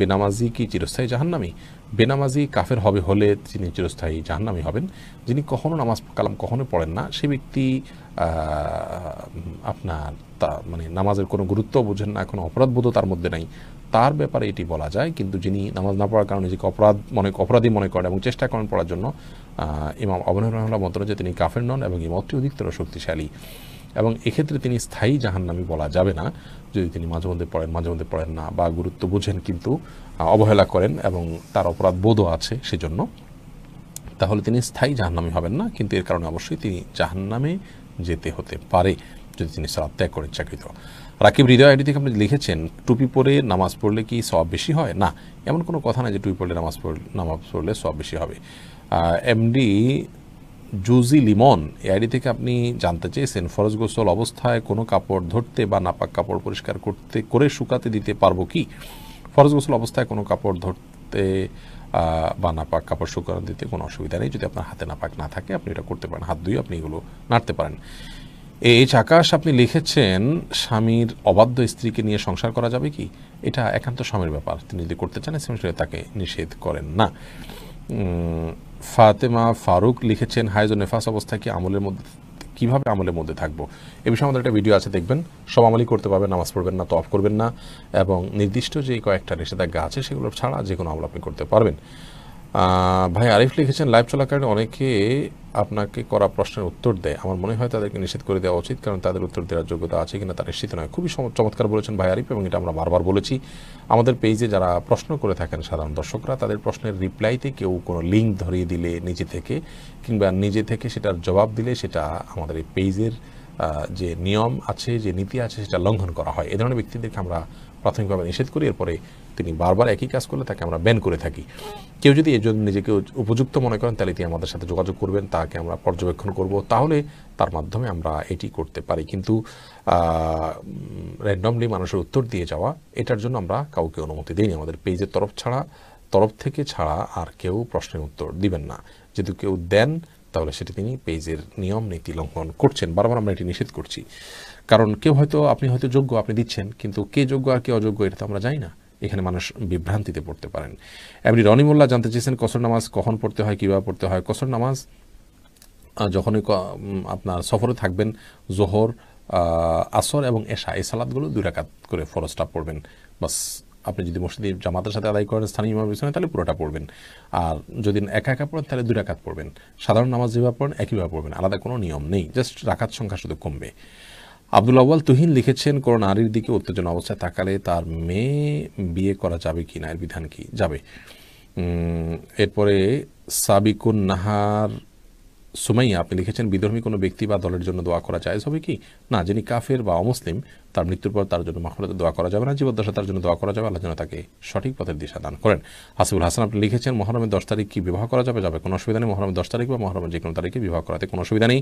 বেনামাজি কি চিরস্থায়ী জাহান্নামী? বেনামাজি কাফের হবে হলে তিনি চিরস্থায়ী জাহান্নামী হবেন, যিনি কখনো নামাজ কালাম কখনো পড়েন না, সে ব্যক্তি আপনার তা মানে নামাজের কোনো গুরুত্ব বোঝেন না, কোনো অপরাধবোধও তার মধ্যে নাই। তার ব্যাপারে এটি বলা যায়, কিন্তু যিনি নামাজ না পড়ার কারণে নিজেকে অপরাধ মনে, অপরাধী মনে করেন এবং চেষ্টা করেন পড়ার জন্য ইমাম অবনর রহমাল্লাহ মন্ত্র যে তিনি কাফের নন এবং এই মতটি অধিকতর শক্তিশালী। এবং এক্ষেত্রে তিনি স্থায়ী জাহান্নামী বলা যাবে না। যদি তিনি মাঝে মধ্যে পড়েন, মাঝে মধ্যে পড়েন না বা গুরুত্ব বুঝেন কিন্তু অবহেলা করেন এবং তার অপরাধ বোধও আছে সেজন্য, তাহলে তিনি স্থায়ী জাহান্নামী হবেন না। কিন্তু এর কারণে অবশ্যই তিনি জাহান্নামে যেতে হতে পারে যদি তিনি সালাদ ত্যাগ করেন চাকরিত। রাকিব হৃদয় আইডি থেকে আপনি লিখেছেন, টুপি পরে নামাজ পড়লে কি সব বেশি হয়? না, এমন কোনো কথা নাই যে টুপি পড়লে নামাজ পড়লে নামাজ পড়লে সব বেশি হবে। এমডি জুজি লিমন, এই আইডি থেকে আপনি জানতে চেয়েছেন, ফরজ গোসল অবস্থায় কোনো কাপড় ধরতে বা নাপাক কাপড় পরিষ্কার করতে, করে শুকাতে দিতে পারব কি? ফরজ গোসল অবস্থায় কোনো কাপড় ধরতে বা নাপাক কাপড় শুকানো দিতে কোনো অসুবিধা নেই। যদি আপনার হাতে নাপাক না থাকে, আপনি এটা করতে পারেন। হাত ধুয়ে আপনি এগুলো নাড়তে পারেন। এইচ আকাশ, আপনি লিখেছেন, স্বামীর অবাধ্য স্ত্রীকে নিয়ে সংসার করা যাবে কি? এটা একান্ত স্বামীর ব্যাপার। তিনি যদি করতে চান তাকে নিষেধ করেন না। ফাতেমা ফারুক লিখেছেন হাইজ ও নেফাস অবস্থায় কি আমলের মধ্যে, কীভাবে আমলের মধ্যে থাকব? এ বিষয়ে আমাদের একটা ভিডিও আছে, দেখবেন। সব আমলই করতে পারবেন, নামাজ পড়বেন না তফ করবেন না, এবং নির্দিষ্ট যে কয়েকটা নিষেধাজ্ঞা আছে, সেগুলো ছাড়া যে কোনো আমল আপনি করতে পারবেন। ভাই আরিফ লিখেছেন, লাইভ চলাকালীন অনেকে আপনাকে করা প্রশ্নের উত্তর দেয়। আমার মনে হয় তাদেরকে নিষেধ করে দেওয়া উচিত, কারণ তাদের উত্তর দেওয়ার যোগ্যতা আছে কিনা তা নিশ্চিত নয়। খুবই চমৎকার বলেছেন ভাই আরিফ, এবং এটা আমরা বারবার বলেছি। আমাদের পেজে যারা প্রশ্ন করে থাকেন, সাধারণ দর্শকরা, তাদের প্রশ্নের রিপ্লাইতে কেউ কোনো লিঙ্ক ধরিয়ে দিলে নিজে থেকে, কিংবা নিজে থেকে সেটার জবাব দিলে সেটা আমাদের এই পেজের যে নিয়ম আছে, যে নীতি আছে, সেটা লঙ্ঘন করা হয়। এ ধরনের ব্যক্তিদেরকে আমরা প্রাথমিকভাবে নিষেধ করি, এরপরে তিনি বারবার একই কাজ করলে তাকে আমরা ব্যান করে থাকি। কেউ যদি এর জন্য নিজেকে উপযুক্ত মনে করেন, তাহলে তিনি আমাদের সাথে যোগাযোগ করবেন, তাকে আমরা পর্যবেক্ষণ করব, তাহলে তার মাধ্যমে আমরা এটি করতে পারি। কিন্তু র্যান্ডমলি মানুষের উত্তর দিয়ে যাওয়া, এটার জন্য আমরা কাউকে অনুমতি দিইনি। আমাদের পেজের তরফ ছাড়া, তরফ থেকে ছাড়া আর কেউ প্রশ্নের উত্তর দিবেন না। যদি কেউ দেন তাহলে সেটি তিনি পেজের নিয়ম, নীতি লঙ্ঘন করছেন। বারবার আমরা এটি নিষেধ করছি। কারণ কেউ হয়তো, আপনি হয়তো যোগ্য, আপনি দিচ্ছেন, কিন্তু কে যোগ্য আর কে অযোগ্য, এটা তো আমরা জানি না। এখানে মানুষ বিভ্রান্তিতে পড়তে পারেন। এমনি রনিমুল্লাহ জানতে চেয়েছেন, কসর নামাজ কখন পড়তে হয়, কীভাবে পড়তে হয়? কসর নামাজ যখনই আপনার সফরে থাকবেন, জোহর আসর এবং এশা, এই সালাদগুলো দুই রাকাত করে ফরজটা পড়বেন। বাস। আপনি যদি মসজিদে জামাতের সাথে আদায় করেন, স্থানীয় ইমামের পিছনে, তাহলে পুরোটা পড়বেন। আর যদি একা একা পড়েন, তাহলে দুই রাকাত পড়বেন। সাধারণ নামাজ যেভাবে পড়েন একইভাবে পড়বেন। আলাদা কোনো নিয়ম নেই, জাস্ট রাকাত সংখ্যা শুধু কমবে। আব্দুল আব্বাল তুহিন লিখেছেন কোনো নারীর দিকে উত্তেজনা অবস্থায় তাকালে তার মেয়ে বিয়ে করা যাবে কি না? এর বিধান কি? যাবে। এরপরে সাবিকুন নাহার সুমাইয়া, আপনি লিখেছেন, বিধর্মী কোনো ব্যক্তি বা দলের জন্য দোয়া করা যায় হবে কি? না, যিনি কাফের বা অমুসলিম, তার মৃত্যুর পর তার জন্য মাহফুরাতে দোয়া করা যাবে না জীবদ্দশা তার জন্য দোয়া করা যাবে, আল্লাহ যেন তাকে সঠিক পথের দিশা দান করেন। হাসিবুল হাসান, আপনি লিখেছেন, মহরমের দশ তারিখ কি বিবাহ করা যাবে? যাবে, কোনো অসুবিধা নেই, মহরমের দশ তারিখ বা মহরমের যে কোনো তারিখে বিবাহ করাতে কোনো অসুবিধা নেই।